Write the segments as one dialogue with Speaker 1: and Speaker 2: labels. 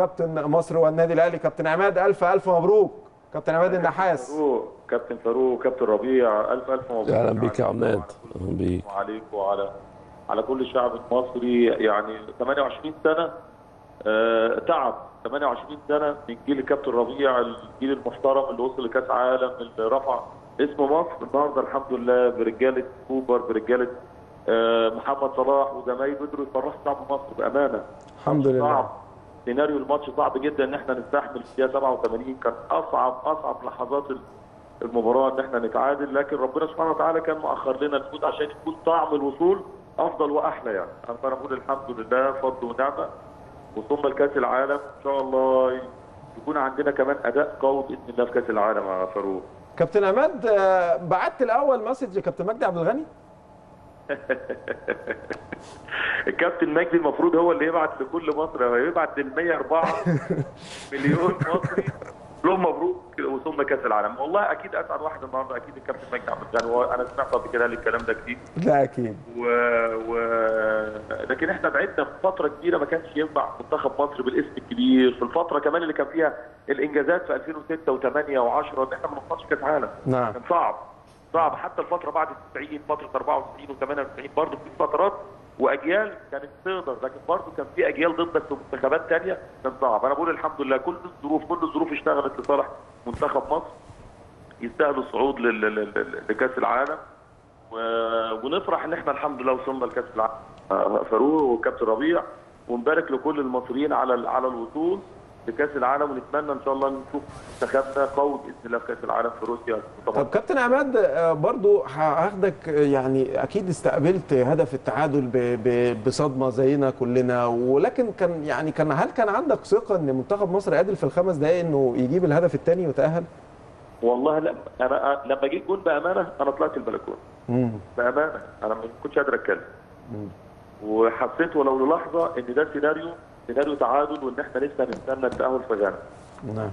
Speaker 1: كابتن مصر والنادي الأهلي كابتن عماد الف ألف مبروك. كابتن عماد النحاس.
Speaker 2: كابتن فاروق كابتن ربيع الف ألف مبروك.
Speaker 3: أهلا بيك يا عماد. أهلا بيك.
Speaker 2: وعليك وعلى على كل الشعب المصري يعني 28 سنة آه تعب. 28 سنة من جيل الكابتن ربيع الجيل المحترم اللي وصل لكأس عالم اللي رفع اسم مصر. النهارده الحمد لله برجالة كوبر برجالة آه محمد صلاح وزمايله قدروا يفرحوا شعب مصر بأمانة.
Speaker 1: الحمد لله.
Speaker 2: صعب. سيناريو الماتش صعب جدا إن إحنا نستحمل في الدقيقة 87 كان اصعب أصعب لحظات المباراة إن إحنا نتعادل. لكن ربنا سبحانه وتعالى كان مؤخر لنا الفوز عشان يكون طعم الوصول أفضل وأحلى يعني. أنا بقول الحمد لله فضل ونعمة. وصلنا لكأس العالم إن شاء الله يكون عندنا كمان أداء قوي بإذن الله في كأس العالم يا فاروق.
Speaker 1: كابتن عماد آه، بعت الأول مسج لكابتن مجدي عبد الغني؟
Speaker 2: الكابتن مجدي المفروض هو اللي يبعت لكل مصر هو يبعت لل 104 مليون مصري. لهم مبروك وصلنا كأس العالم. والله أكيد اسعد واحد النهارده أكيد الكابتن مجدي عبد الغني هو أنا سمعت قبل كده الكلام ده كتير.
Speaker 1: لا أكيد.
Speaker 2: و... و... لكن إحنا بعدنا في فتره كبيرة ما كانش ينفع منتخب مصر بالاسم الكبير. في الفترة كمان اللي كان فيها الإنجازات في 2006 و8 و10 إن إحنا ما نوصلش كأس عالم.
Speaker 1: نعم.
Speaker 2: كان صعب. صعب. حتى الفترة بعد 90 فترة 94 و98 برضه في فترات وأجيال كانت تقدر لكن برضه كان في أجيال ضدك في منتخبات ثانية كان صعب. أنا بقول الحمد لله كل الظروف كل الظروف اشتغلت لصالح منتخب مصر يستاهلوا الصعود لكأس العالم. و- ونفرح إن إحنا الحمد لله وصلنا لكأس العالم. آه، فاروق وكابتن ربيع ونبارك لكل المصريين على ال- على الوصول. لكاس العالم ونتمنى إن شاء الله نشوف منتخبنا قوي باذن الله في كاس العالم في روسيا.
Speaker 1: طب كابتن عماد آه، برضو هاخدك آه، يعني أكيد استقبلت هدف التعادل ب- ب- بصدمة زينا كلنا ولكن كان يعني كان هل كان عندك ثقة إن منتخب مصر قادر في الخمس دقائق إنه يجيب الهدف الثاني ويتأهل؟
Speaker 2: والله لا أنا لما جيت جول بأمانة أنا طلعت
Speaker 1: البلكونة.
Speaker 2: بأمانة أنا ما كنتش قادر أتكلم. وحسيت ولو للحظة إن ده سيناريو سيناريو تعادل وإن إحنا لسه هنستنى التأهل في غانا.
Speaker 1: نعم.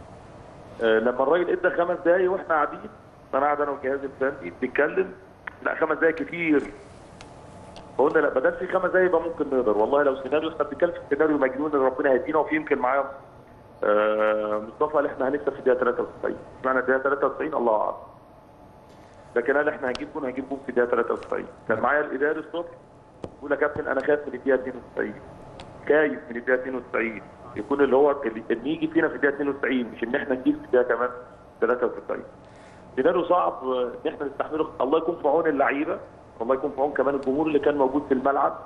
Speaker 2: آه، لما الراجل إدى خمس دقايق وإحنا قاعدين أنا قاعد أنا والجهاز الفني بنتكلم لا خمس دقايق كتير. فقلنا لا بدل في خمس دقايق يبقى ممكن نقدر. والله لو سيناريو إحنا بنتكلم في سيناريو مجنون ان ربنا هيدينا وفي يمكن معايا آه، مصطفى قال إحنا هنكسب في الدقيقة 93 معنى الدقيقة 93 الله أعلم. لكن قال إحنا هنجيب جون هنجيب جون في الدقيقة 93 كان معايا الاداري الصبح بيقول يا كابتن أنا خايف من الدقيقة 92 خايف من الدقيقة 92 يكون اللي هو اللي يجي فينا في الدقيقة 92 مش إن إحنا نجيب في الدقيقه كمان 93 سيناريو صعب إن إحنا نستحمله. الله يكون في عون اللعيبة الله يكون في عون كمان الجمهور اللي كان موجود في الملعب.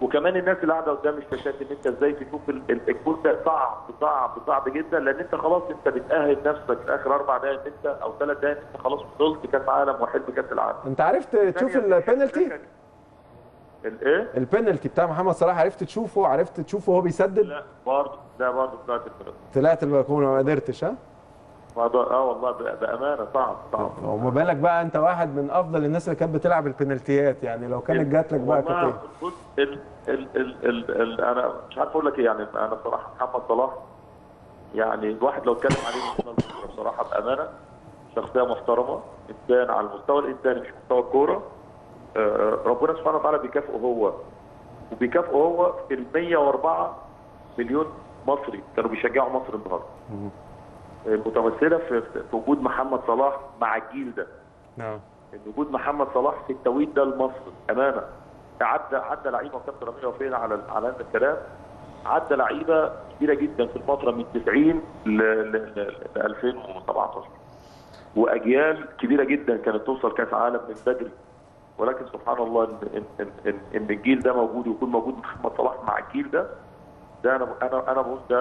Speaker 2: وكمان الناس اللي قاعدة قدام الشاشات إن أنت إزاي تشوف ال- ال- الجول ده صعب صعب صعب جدا. لأن أنت خلاص أنت بتأهل نفسك في آخر أربع دقائق إن أنت أو ثلاث دقائق أنت خلاص وصلت كاس عالم وحلم كاس العالم.
Speaker 1: أنت عرفت تشوف البينالتي؟
Speaker 2: الايه؟
Speaker 1: البينالتي بتاع محمد صلاح عرفت تشوفه عرفت تشوفه وهو بيسدد؟
Speaker 2: لا برضه لا برضه طلعت الفرق
Speaker 1: طلعت البلكونه ما قدرتش ها؟
Speaker 2: آه والله بأمانة صعب صعب
Speaker 1: وما بالك بقى انت واحد من أفضل الناس اللي كانت بتلعب البنالتيات يعني لو كانت جات لك بقى كانت إيه؟
Speaker 2: بص ال ال ال ال ال أنا مش عارف أقول لك إيه يعني أنا بصراحه محمد صلاح يعني الواحد لو اتكلم عليه بصراحه بأمانة شخصية محترمة إنسان على المستوى الإنساني مش مستوى الكورة ربنا سبحانه وتعالى بيكافئه هو. وبيكافئه هو في ال 104 مليون مصري كانوا بيشجعوا مصر النهارده. المتمثله في في وجود محمد صلاح مع الجيل ده.
Speaker 1: نعم.
Speaker 2: وجود محمد صلاح في التوقيت ده لمصر. أمانة. عدى عدى لعيبة وكابتن ربيع وفينا على على هذا الكلام. عدى لعيبة كبيرة جدا في الفترة من 90 ل ل- ل- ل 2017 وأجيال كبيرة جدا كانت توصل كأس عالم من بدري. ولكن سبحان الله ان ان ان, إن, الجيل ده موجود ويكون موجود محمد صلاح مع الجيل ده ده أنا أنا أنا بقول ده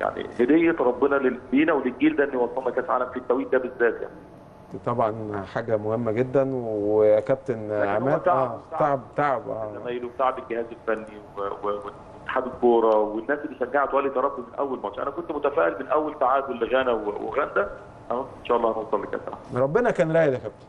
Speaker 2: يعني هدية ربنا لينا وللجيل ده إن وصلنا كأس عالم في التوقيت ده بالذات يعني.
Speaker 1: طبعا حاجة مهمة جدا. ويا كابتن عماد
Speaker 2: تعب-
Speaker 1: آه تعب. تعب آه.
Speaker 2: زمايله وتعب الجهاز الفني واتحاد الكورة والناس اللي شجعت ولي تربي من أول ماتش. أنا كنت متفائل من أول تعادل لغانا و- وغندا أهو إن شاء الله هنوصل لكأس العالم.
Speaker 1: ربنا كان رايد يا كابتن.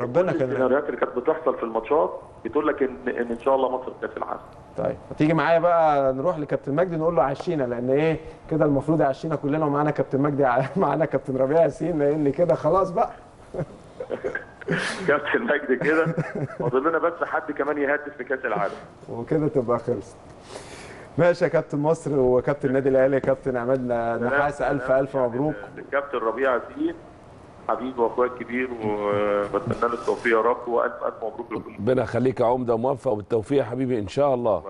Speaker 1: ربنا كان
Speaker 2: السيناريوهات اللي كانت بتحصل في الماتشات بتقول لك ان إن إن شاء الله مصر في كاس العالم.
Speaker 1: طيب هتيجي معايا بقى نروح لكابتن مجدي نقول له عشينا لأن إيه كده المفروض يعشينا كلنا ومعانا كابتن مجدي معانا كابتن ربيع ياسين لأن كده خلاص بقى.
Speaker 2: كابتن مجدي كده فاضل لنا بس حد كمان يهدف في كأس العالم.
Speaker 1: وكده تبقى خلصت. ماشي يا كابتن مصر وكابتن النادي الأهلي كابتن عماد نحاس ألف ألف مبروك.
Speaker 2: الكابتن ربيع ياسين. حبيبي واخويا الكبير وبتمنى له التوفيق يا رب وألف ألف مبروك لكل
Speaker 3: ربنا يخليك يا عمدة وموفق وبالتوفيق يا حبيبي إن شاء
Speaker 2: الله